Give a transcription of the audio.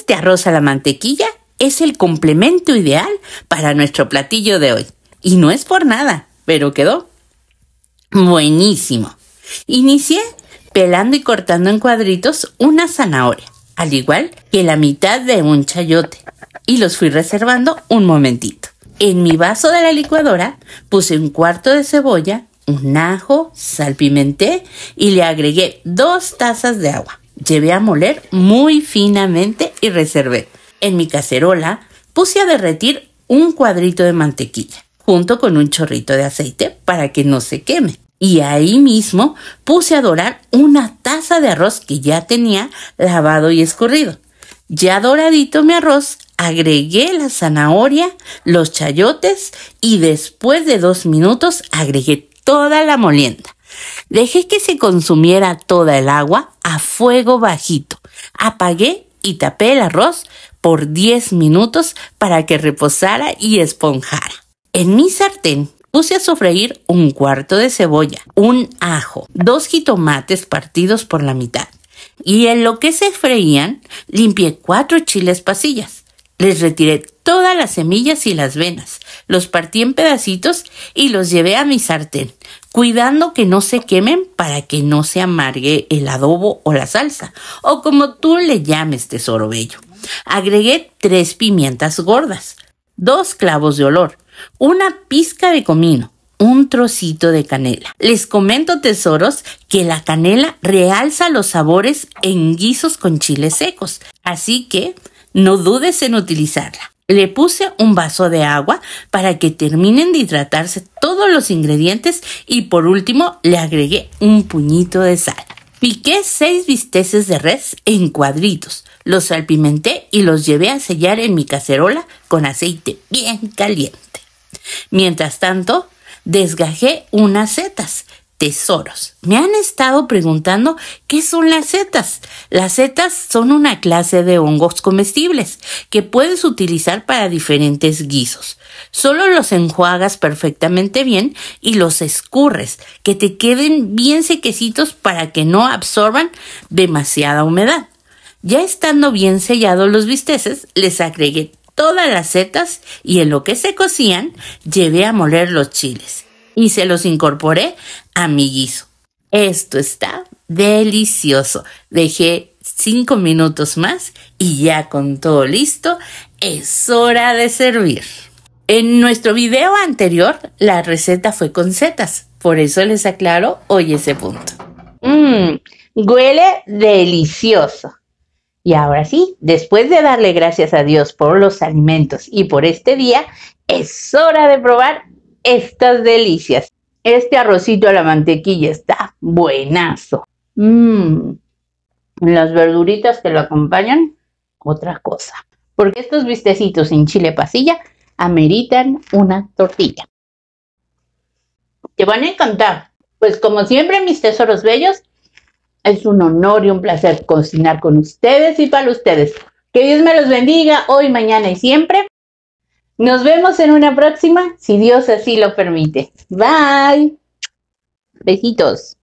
Este arroz a la mantequilla es el complemento ideal para nuestro platillo de hoy. Y no es por nada, pero quedó buenísimo. Inicié pelando y cortando en cuadritos una zanahoria, al igual que la mitad de un chayote, y los fui reservando un momentito. En mi vaso de la licuadora puse un cuarto de cebolla, un ajo, salpimenté y le agregué dos tazas de agua. Llevé a moler muy finamente y reservé. En mi cacerola puse a derretir un cuadrito de mantequilla junto con un chorrito de aceite para que no se queme. Y ahí mismo puse a dorar una taza de arroz que ya tenía lavado y escurrido. Ya doradito mi arroz, agregué la zanahoria, los chayotes y después de dos minutos agregué toda la molienda. Dejé que se consumiera toda el agua a fuego bajito. Apagué y tapé el arroz por 10 minutos para que reposara y esponjara. En mi sartén puse a sofreír un cuarto de cebolla, un ajo, dos jitomates partidos por la mitad, y en lo que se freían, limpié cuatro chiles pasillas. Les retiré todas las semillas y las venas, los partí en pedacitos y los llevé a mi sartén, cuidando que no se quemen para que no se amargue el adobo o la salsa, o como tú le llames, tesoro bello. Agregué tres pimientas gordas, dos clavos de olor, una pizca de comino, un trocito de canela. Les comento, tesoros, que la canela realza los sabores en guisos con chiles secos, así que no dudes en utilizarla. Le puse un vaso de agua para que terminen de hidratarse todos los ingredientes y por último le agregué un puñito de sal. Piqué seis bisteces de res en cuadritos, los salpimenté y los llevé a sellar en mi cacerola con aceite bien caliente. Mientras tanto, desgajé unas setas, tesoros. Me han estado preguntando qué son las setas. Las setas son una clase de hongos comestibles que puedes utilizar para diferentes guisos. Solo los enjuagas perfectamente bien y los escurres, que te queden bien sequecitos para que no absorban demasiada humedad. Ya estando bien sellados los bisteces, les agregué todas las setas y en lo que se cocían llevé a moler los chiles y se los incorporé a mi guiso. Esto está delicioso. Dejé cinco minutos más y ya con todo listo es hora de servir. En nuestro video anterior la receta fue con setas, por eso les aclaro hoy ese punto. Mmm, huele delicioso. Y ahora sí, después de darle gracias a Dios por los alimentos y por este día, es hora de probar estas delicias. Este arrocito a la mantequilla está buenazo. Mmm. Las verduritas que lo acompañan, otra cosa. Porque estos bistecitos sin chile pasilla ameritan una tortilla. Te van a encantar. Pues como siempre, mis tesoros bellos, es un honor y un placer cocinar con ustedes y para ustedes. Que Dios me los bendiga hoy, mañana y siempre. Nos vemos en una próxima, si Dios así lo permite. Bye. Besitos.